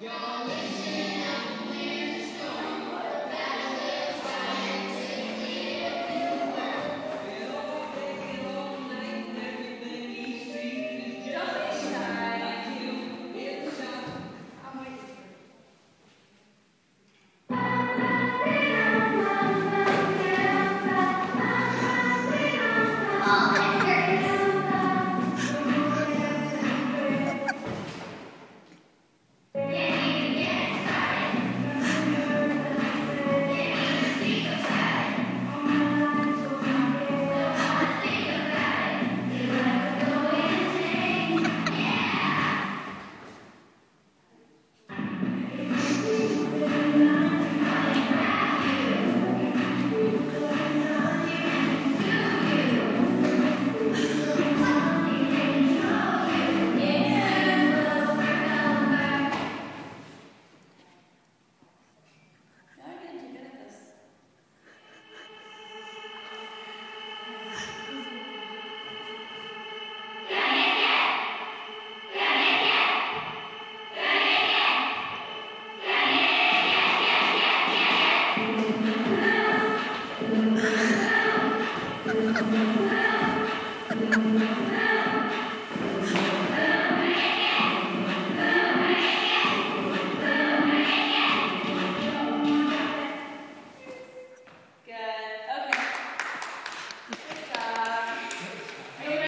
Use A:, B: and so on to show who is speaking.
A: Y'all